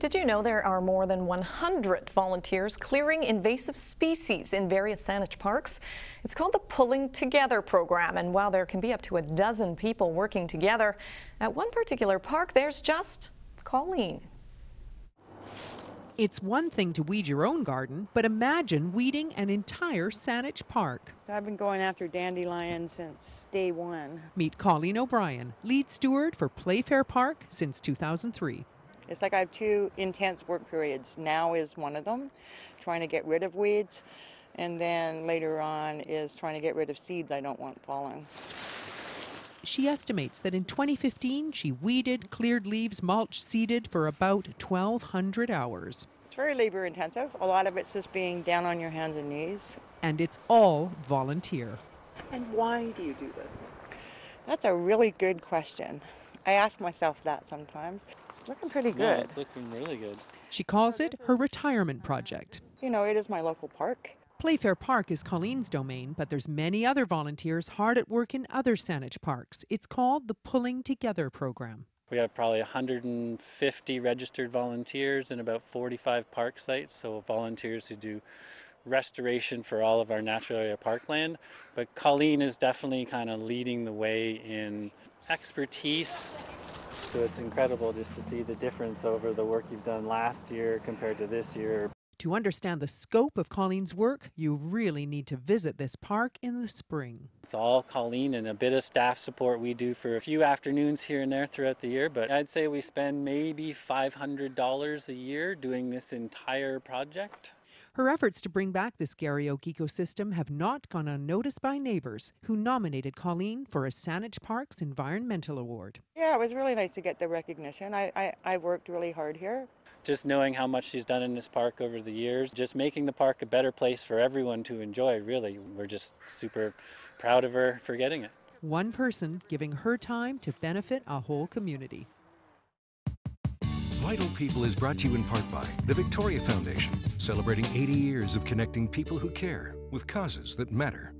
Did you know there are more than 100 volunteers clearing invasive species in various Saanich parks? It's called the Pulling Together program, and while there can be up to a dozen people working together, at one particular park there's just Colleen. It's one thing to weed your own garden, but imagine weeding an entire Saanich park. I've been going after dandelions since day one. Meet Colleen O'Brien, lead steward for Playfair Park since 2003. It's like I have two intense work periods. Now is one of them, trying to get rid of weeds, and then later on is trying to get rid of seeds I don't want falling. She estimates that in 2015 she weeded, cleared leaves, mulched, seeded for about 1,200 hours. It's very labor intensive. A lot of it's just being down on your hands and knees. And it's all volunteer. And why do you do this? That's a really good question. I ask myself that sometimes. Looking pretty good. Yeah, it's looking really good. She calls it her retirement project. You know, it is my local park. Playfair Park is Colleen's domain, but there's many other volunteers hard at work in other Saanich parks. It's called the Pulling Together program. We have probably 150 registered volunteers in about 45 park sites, so volunteers who do restoration for all of our natural area parkland. But Colleen is definitely kind of leading the way in expertise so it's incredible just to see the difference over the work you've done last year compared to this year. To understand the scope of Colleen's work, you really need to visit this park in the spring. It's all Colleen and a bit of staff support we do for a few afternoons here and there throughout the year, but I'd say we spend maybe $500 a year doing this entire project. Her efforts to bring back this Garry Oak ecosystem have not gone unnoticed by neighbors who nominated Colleen for a Saanich Parks Environmental Award. Yeah, it was really nice to get the recognition. I, I, I worked really hard here. Just knowing how much she's done in this park over the years, just making the park a better place for everyone to enjoy, really. We're just super proud of her for getting it. One person giving her time to benefit a whole community. Vital People is brought to you in part by the Victoria Foundation, celebrating 80 years of connecting people who care with causes that matter.